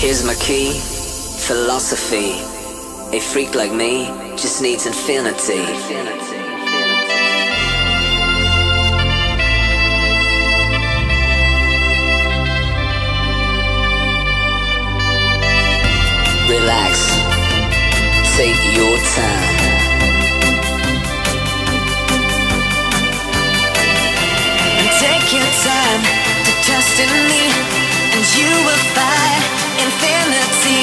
Here's my key, philosophy. A freak like me just needs infinity. Relax, take your time. Take your time to trust in me, and you will find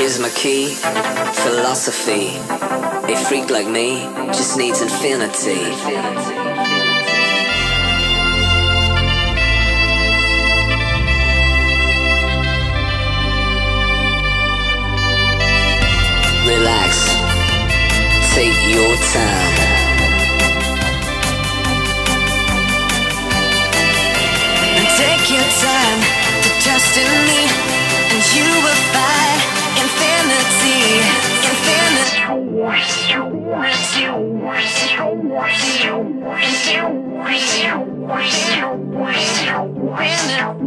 Here's my key, philosophy. A freak like me just needs infinity. Relax, take your time. Take your time to trust in me, and you will find infinity.